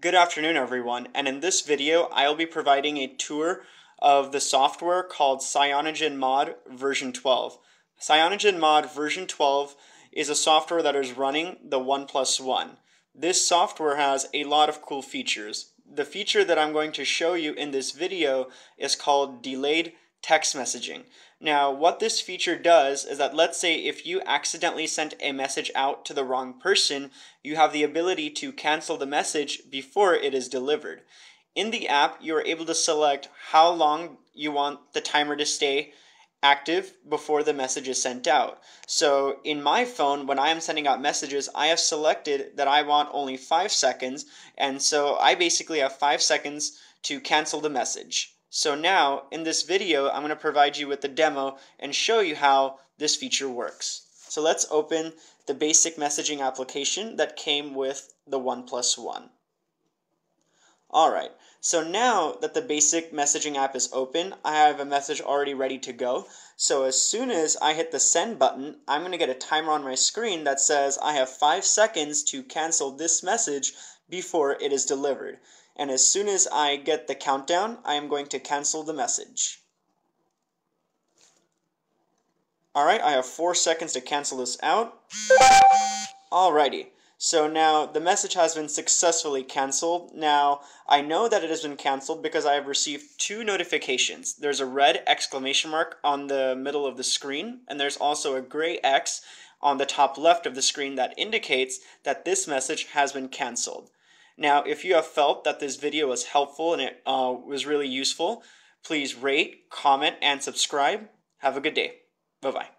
Good afternoon, everyone, and in this video, I'll be providing a tour of the software called CyanogenMod version 12. CyanogenMod version 12 is a software that is running the OnePlus One. This software has a lot of cool features. The feature that I'm going to show you in this video is called delayed text messaging. Now, what this feature does is that let's say if you accidentally sent a message out to the wrong person, you have the ability to cancel the message before it is delivered. In the app, you are able to select how long you want the timer to stay active before the message is sent out. So in my phone, when I am sending out messages, I have selected that I want only five seconds, and so I basically have five seconds to cancel the message. So now, in this video, I'm going to provide you with the demo and show you how this feature works. So let's open the basic messaging application that came with the OnePlus One. Alright, so now that the basic messaging app is open, I have a message already ready to go. So as soon as I hit the send button, I'm going to get a timer on my screen that says I have 5 seconds to cancel this message before it is delivered and as soon as I get the countdown, I am going to cancel the message. Alright, I have 4 seconds to cancel this out. Alrighty, so now the message has been successfully cancelled. Now, I know that it has been cancelled because I have received two notifications. There's a red exclamation mark on the middle of the screen, and there's also a gray X on the top left of the screen that indicates that this message has been cancelled. Now, if you have felt that this video was helpful and it uh, was really useful, please rate, comment, and subscribe. Have a good day. Bye bye.